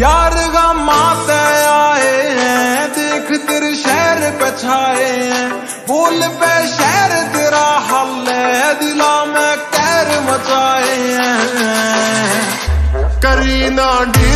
यार माते आए हैं, देख तेरे शहर पछाए छाए हैं। बोल पे शहर तेरा हल है, दिला में कैर मचाए हैं। करी ना डील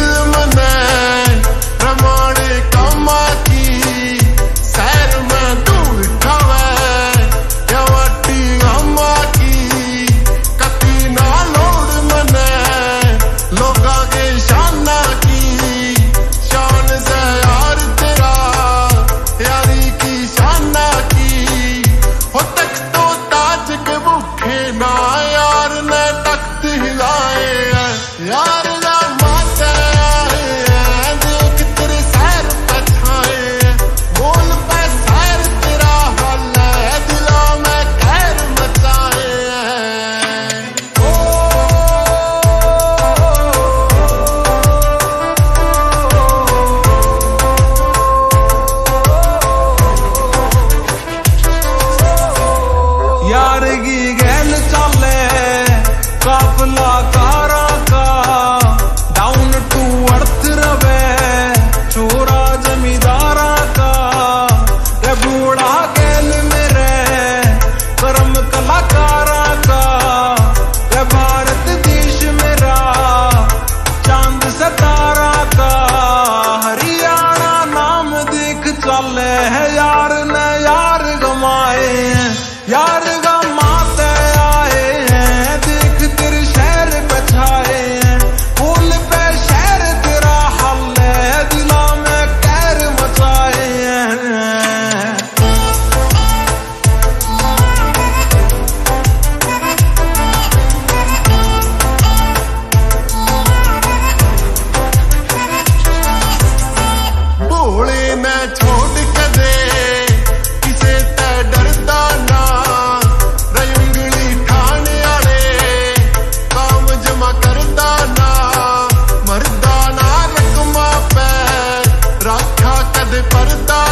ਦੇ ਪਰਦਾ